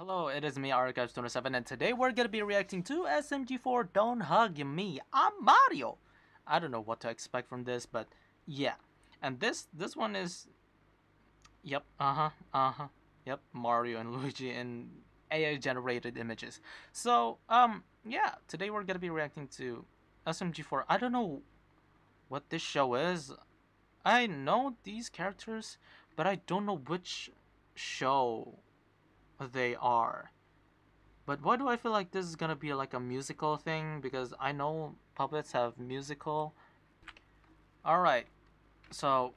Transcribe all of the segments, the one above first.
Hello, it is me, Archives27, and today we're gonna be reacting to SMG4 Don't Hug Me. I'm Mario! I don't know what to expect from this, but yeah. And this this one is... Yep, uh-huh, uh-huh. Yep, Mario and Luigi in AI-generated images. So, um, yeah, today we're gonna be reacting to SMG4. I don't know what this show is. I know these characters, but I don't know which show they are. But why do I feel like this is gonna be like a musical thing? Because I know puppets have musical. Alright, so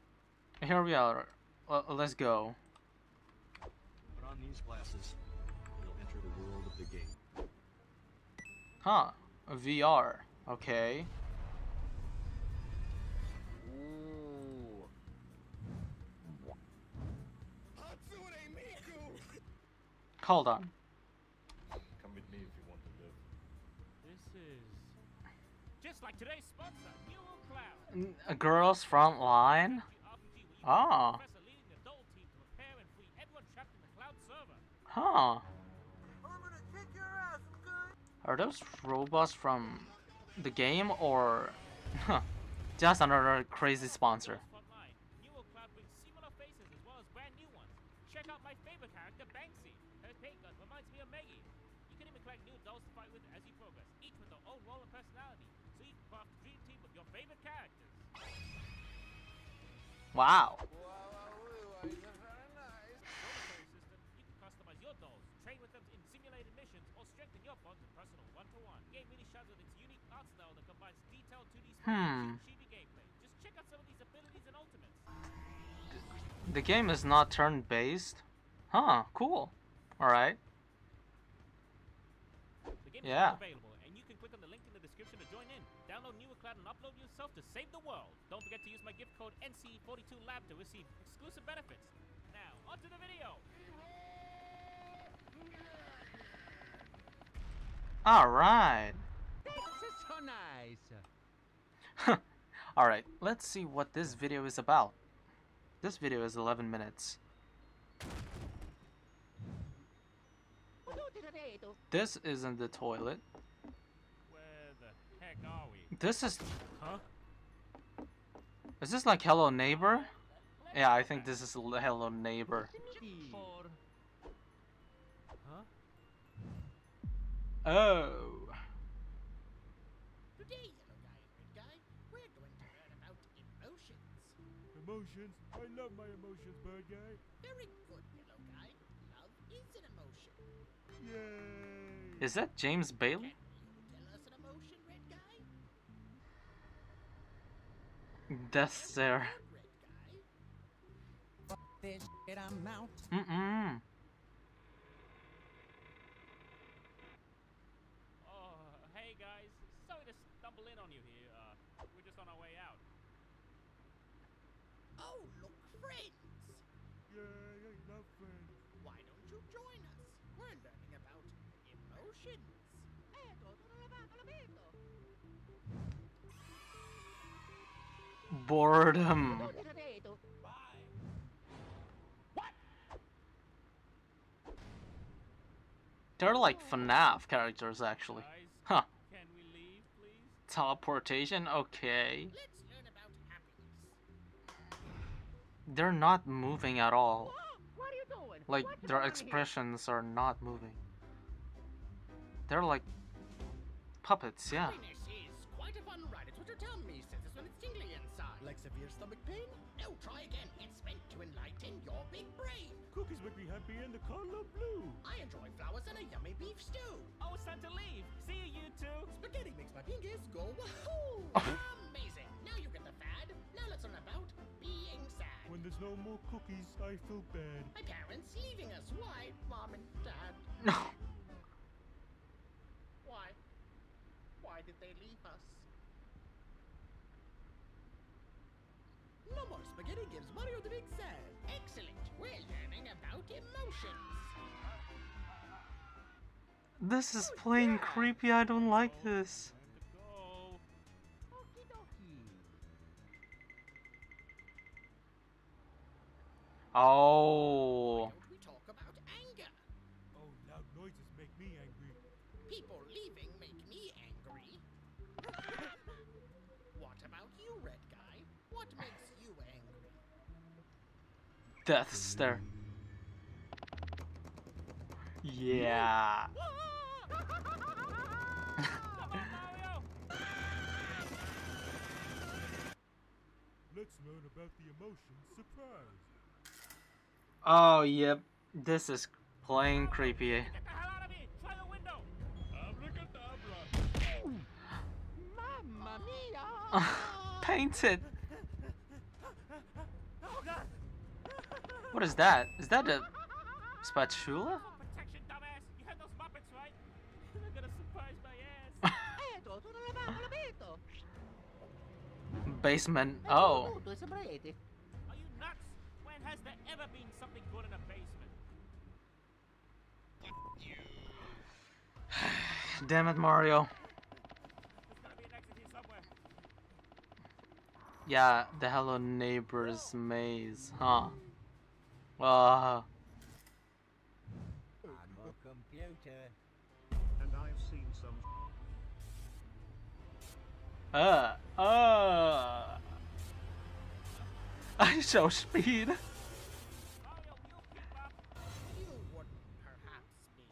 here we are. L let's go. Put on these glasses. You'll enter the world of the game. Huh, VR. Okay. Hold on. Come with me if you want to live. This is just like today's sponsor, Neural Cloud. N- A Girls' Frontline? RPG Ah. can professor leading the adult team to repair and free everyone trapped in the cloud server. Huh. Are those robots from the game or just another crazy sponsor? Each with their own role and personality. So you can craft a dream team with your favorite characters. Wow. You can customize your dolls, train with them in simulated missions, or strengthen your bonds in personal one-to-one. Game really shines with its unique art style that combines detailed 2D Hmm. chibi gameplay. Just check out some of these abilities and ultimates. The game is not turn-based. Huh, cool. Alright. The game Yeah. Download and upload yourself to save the world. Don't forget to use my gift code NC42Lab to receive exclusive benefits. Now, onto the video. Alright. This is so nice. Alright, let's see what this video is about. This video is 11 minutes. This isn't the toilet. Where the heck are we? This is... Huh? Is this like Hello Neighbor? Yeah, I think this is Hello Neighbor. For... Huh? Oh. Today, yellow guy and red guy, we're going to learn about emotions. Emotions? I love my emotions, bird guy. Very good, yellow guy. Love is an emotion. Yay! Is that James Can Bailey? That's there. Good, red guy. This shit, I'm out. Mm-mm. Boredom. They're like FNAF characters, actually. Huh. Teleportation? Okay. They're not moving at all. Like, their expressions are not moving. They're like puppets, yeah. Happiness is quite a fun ride. It's what your tummy says. It's when it's tingly inside. Like severe stomach pain? No, try again. It's meant to enlighten your big brain. Cookies make me happy in the color blue. I enjoy flowers and a yummy beef stew. Oh, it's time to leave. See you, you two. Spaghetti makes my fingers go wahoo! Amazing! Now you get the fad. Now let's learn about being sad. When there's no more cookies, I feel bad. My parents leaving us. Why, mom and dad? No. Why? Why did they leave us? No more spaghetti gives Mario the big sad. Excellent. We're learning about emotions. This is plain creepy. I don't like this. Time to go. Okie dokie. Oh. We talk about anger? Oh, love noises make me angry. People leaving make me angry. what about you, red guy? What makes you angry? Death stare. Yeah. Let's learn about the emotion surprise. Oh, yep. This is plain creepy. Get the hell out of here! Try the window! Abracadabra! Mamma mia! Painted. What is that? Is that a spatula? For protection, dumbass! You had those Muppets, right? They're gonna surprise my ass! Eto, sono lavato l'abito. Basement. Oh. tutto è sembrete. Are you nuts? When has there ever been something good in a basement? Damn it, Mario. There's gotta be an exit here somewhere. Yeah, the Hello Neighbors maze, huh? Uh, I'm a computer. And I've seen some uh, uh. I show speed. Mario, will you keep up? You wouldn't perhaps be.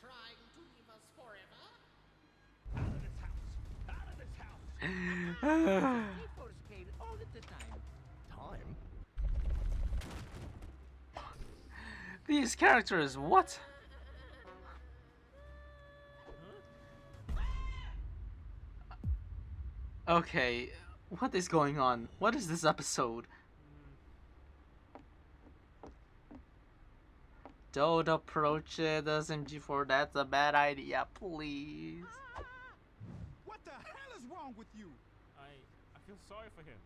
Trying to leave us forever? out of this house! Out of this house! These characters, what? Okay, what is going on? What is this episode? Don't approach it, SMG4. That's a bad idea, please. What the hell is wrong with you? I I feel sorry for him.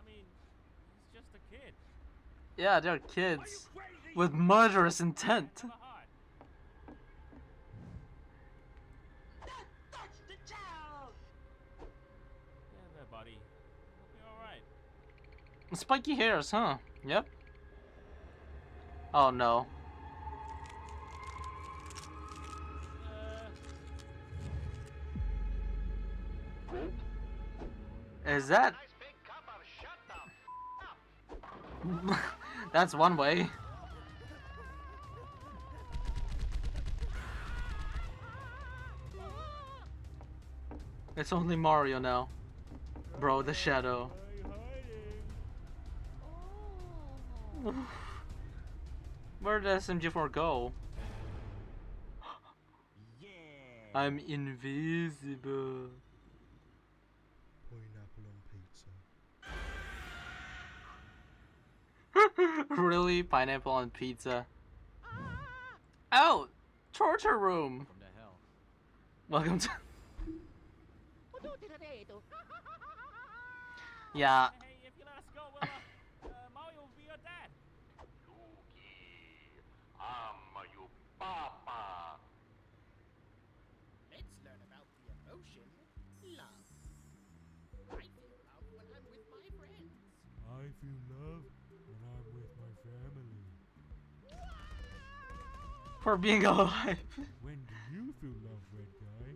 I mean, he's just a kid. Yeah, they're kids with murderous intent. Have a heart. Yeah, there, buddy. You'll be alright. Spiky hairs, huh? Yep. Oh no. Uh, Is that? Nice big cup of shut the f- up! That's one way. It's only Mario now. Bro, the shadow. Where did SMG4 go? I'm invisible. really? Pineapple on pizza? Oh! Torture room! From the hell. Welcome to. Ho tutti l'abito. Yeah, Hey, if you let us go, we'll, uh, uh, Mario will be your dad. Let's learn about the emotion love. I feel love when I'm with my friends. I feel love for being alive. When do you feel love, red guy?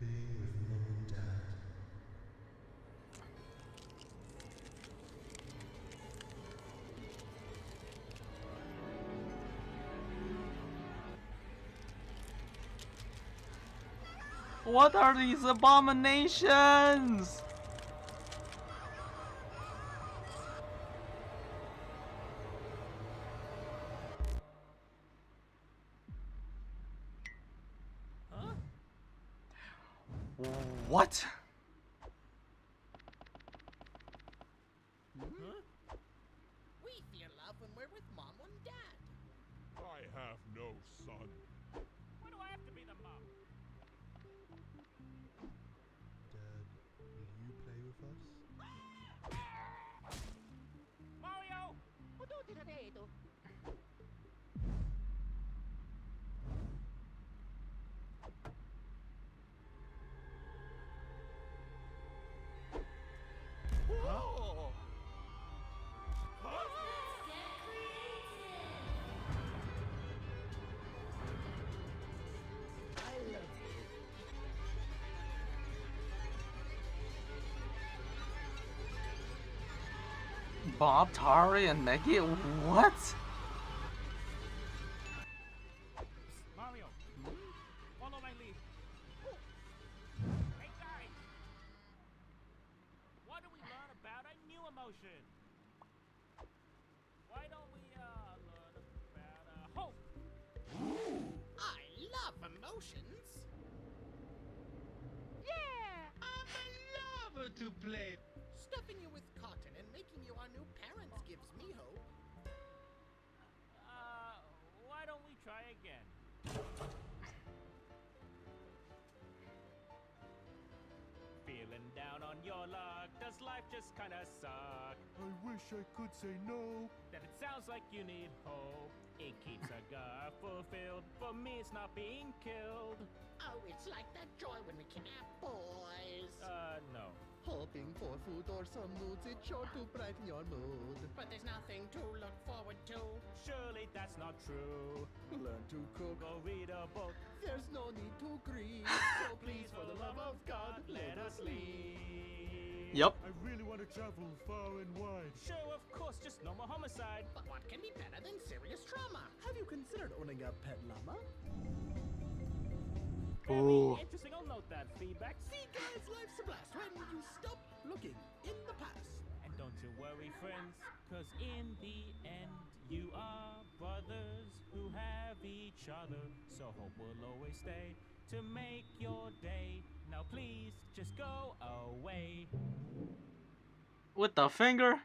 Being with mum and dad. What are these abominations? Huh? What? Bob, Tari, and Meggy? What? Mario, follow my lead. Hey guys! What do we learn about a new emotion? Why don't we uh learn about uh, hope? I love emotions. Yeah, I'm a lover to play. Does just kinda suck? I wish I could say no. That it sounds like you need hope. It keeps a girl fulfilled. For me, it's not being killed. Oh, it's like that joy when we kidnap boys. Uh, no. Hoping for food or some nudes, it's sure to brighten your mood. But there's nothing to look forward to. Surely that's not true. Learn to cook, or read a book. there's no need to grieve. So please, for the love of God, let us leave. Yep. I really want to travel far and wide. Sure, of course, just no more homicide. But what can be better than serious trauma? Have you considered owning a pet llama? Very Ooh. interesting. I'll note that feedback. See, guys, life's a blast when you stop looking in the past. And don't you worry, friends, cause in the end, you are brothers who have each other. So hope will always stay to make your day. Now please just go away. With the finger?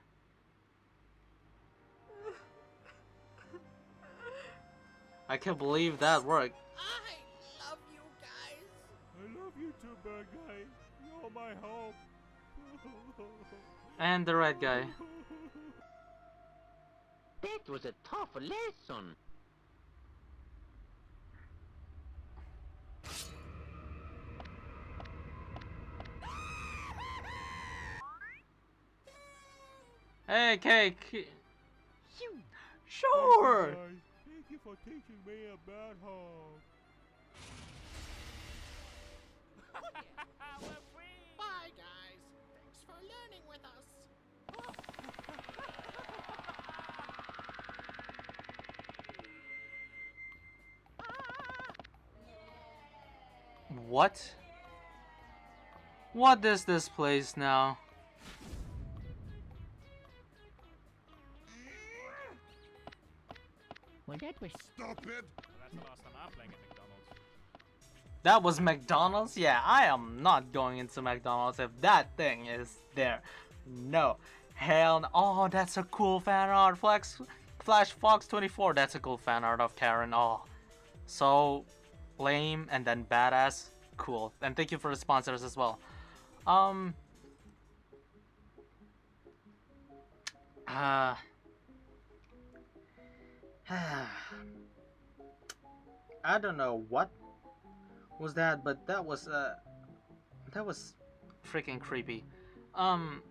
I can't believe that worked. I love you guys. I love you too, bad guy. You're my hope. And the red guy. That was a tough lesson. Hey, cake. Thank Sure. you, guys. Thank you for teaching me about hope. We're free! Bye, guys. Thanks for learning with us. What? What is this place now? Well, that was Stop it! Well, that's the last time I'm playing at McDonald's. That was McDonald's? Yeah, I am not going into McDonald's if that thing is there. No. Hell no. Oh, that's a cool fan art. Flex, Flash Fox 24. That's a cool fan art of Karen. Oh, so lame and then badass. Cool. And thank you for the sponsors as well. Um. Uh. I don't know what was that, but that was uh that was freaking creepy. Um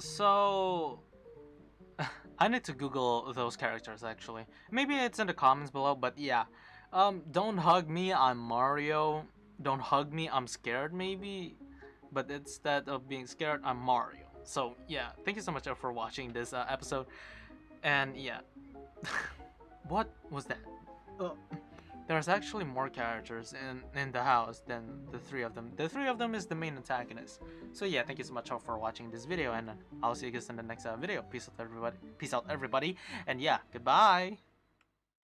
so I need to Google those characters actually. Maybe it's in the comments below, but yeah. Um don't hug me, I'm Mario. Don't hug me, I'm scared maybe. But instead of being scared, I'm Mario. So yeah, thank you so much for watching this uh, episode. And yeah. what was that? Uh, there's actually more characters in in the house than the three of them. The three of them is the main antagonist. So yeah, thank you so much all for watching this video, and I'll see you guys in the next uh, video. Peace out, everybody. Peace out, everybody. And yeah, goodbye.